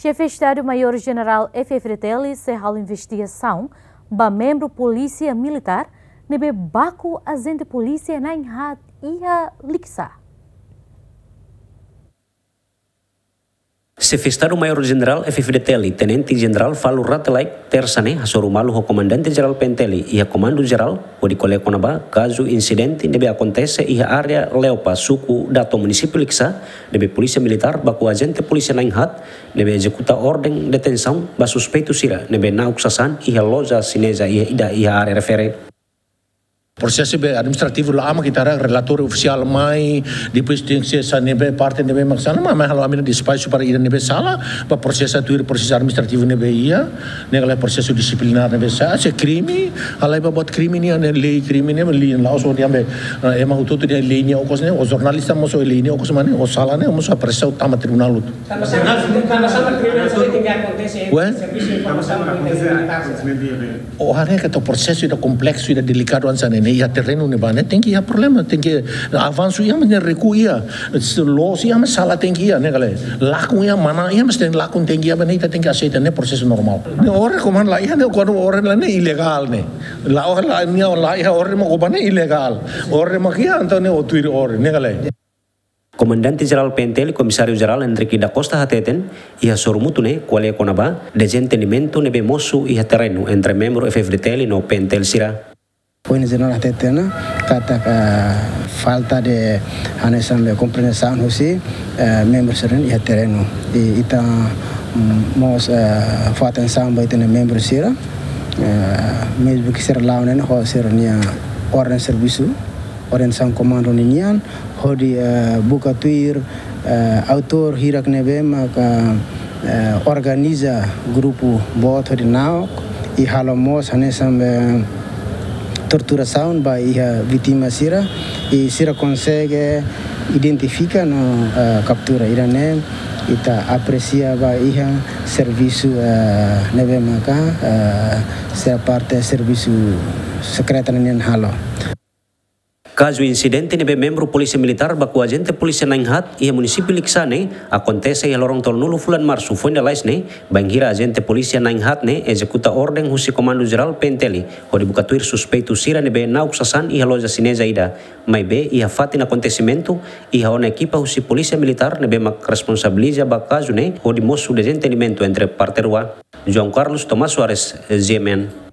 Chefe de Estado-Maior-General F. Fratelli encerrou investigação ba membro polícia militar nebe baku agente polícia na inhat ia liksa. Sefestado Mayor General F. Fratelli, Tenente General Falu Ratelaik, tersane hasorumalu ho Comandante Geral Penteli ia Comando Geral, o di kole konaba, caso incidente nebe acontece ia area Leopa, suku dato município nebe polícia militar baku agente polícia Nainhat, nebe executa ordem detenção ba suspeito sira, nebe nauk sasan ia loja ia ida ia area refere processo administrativo lama kita ada relator oficial mai ser essa nebe parte nebe maksana mas kalau amina di espaço para ir nebe sala para processo tu processo administrativo nebe ia negala processo disiplinar nebe sa se crime alai para buat crime ni ane lei crime ni lei lá so dia be emang utuh tu dia lei ni okos ni o jornalista mo so lei ni okos mana o sala ni mo so pressa utama tribunal ut. Sama sama crime que acontece serviço informação o hare que to processo da complexo e delicado ansane ne ia terreno ne tem que ia problema tem que avanço ia mas recu ia los ia mas sala tem ia ne gale laku ia mana ia mas tem laku tem que ia bane tem que ne normal. Ne ora como lá ia ne quando lá ne ilegal ne la ora lá ne lá ia ora mo bane ilegal. Ora mo kia antone o tuir ora ne gale Komandante Geral PNTL Komisario Geral Enrique da Costa Hateten ia sormutune quale conaba desentenimento nebe mosu ia terreno entre membro FFDTL no PNTL Sira Poin general tetena kata falta de anesan de compreensão husi membro seren ia terreno. Di ita mos fa atenção ba itene membro sira mesmo que ser lá né ho ser nia ordem serviço orientação comando ninian hodi buka tuir autor hirak nebe maka organiza grupo bot hodi nau i halamos anesan torturação ba ia vítima sira. E sira consegue identifica no uh, captura. Irane ita aprecia ba ia serviço uh, nebe maka uh, se parte serviço nen halo Caso incidente nebe membro polícia militar baku agente polícia Nainhat ia município Liksane acontece ia lorong tol nulu fulan março foi na ne bangira agente polícia Nainhat ne executa ordem husi comando geral Penteli. Ho dibukatuir suspeito sira nebe nauk sasan ia loja sineza ida. Mai be ia fatin acontecimento ia ona equipa husi polícia militar nebe mak responsabiliza ba caso ne ho di mosu desentenimento entre parterua. João Carlos Tomás Soares, ZMN.